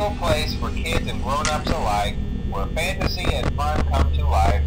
magical place for kids and grown-ups alike, where fantasy and fun come to life.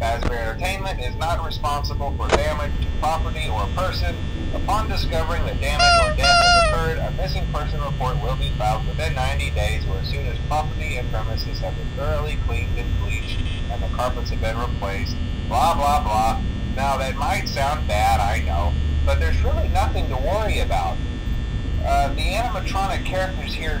Fazbear Entertainment is not responsible for damage to property or person. Upon discovering that damage or death has occurred, a missing person report will be filed within 90 days or as soon as property and premises have been thoroughly cleaned and bleached and the carpets have been replaced. Blah, blah, blah. Now, that might sound bad, I know, but there's really nothing to worry about. Uh, the animatronic characters here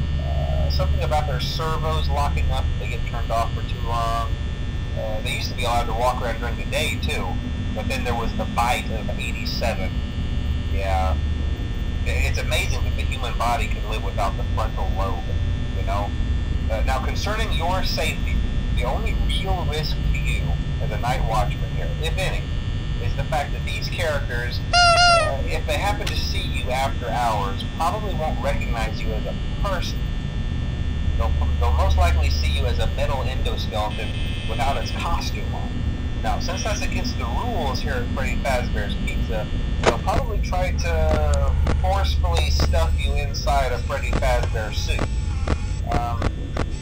Something about their servos locking up they get turned off for too long. Uh, they used to be allowed to walk around during the day too, but then there was the bite of 87. Yeah. It's amazing that the human body can live without the frontal lobe, you know? Uh, now, concerning your safety, the only real risk to you as a night watchman here, if any, is the fact that these characters, uh, if they happen to see you after hours, probably won't recognize you as a person. They'll, they'll most likely see you as a metal endoskeleton without its costume on. Now, since that's against the rules here at Freddy Fazbear's Pizza, they'll probably try to forcefully stuff you inside a Freddy Fazbear suit. Um,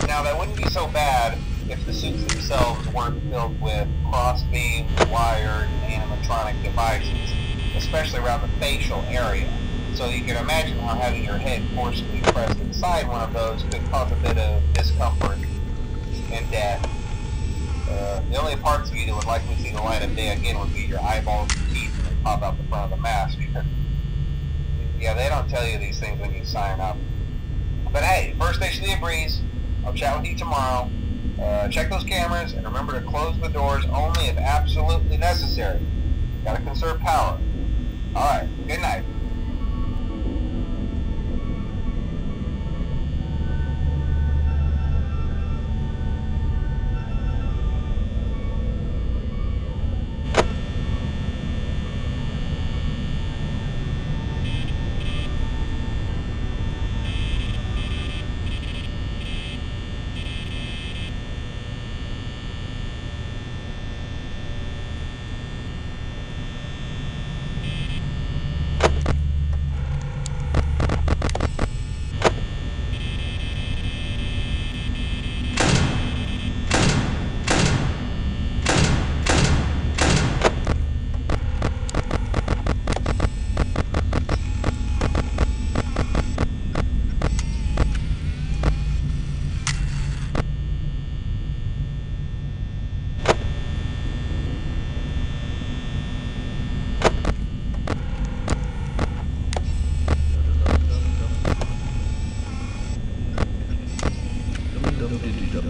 now, that wouldn't be so bad if the suits themselves weren't filled with cross-beam, wired, animatronic devices, especially around the facial area. So you can imagine how having your head forcefully pressed inside one of those could cause a bit of discomfort and death. Uh, the only parts of you that would likely see the light of day again would be your eyeballs and teeth when they pop out the front of the mask. yeah, they don't tell you these things when you sign up. But hey, first station of the breeze. I'll chat with you tomorrow. Uh, check those cameras and remember to close the doors only if absolutely necessary. Gotta conserve power. Alright, good night.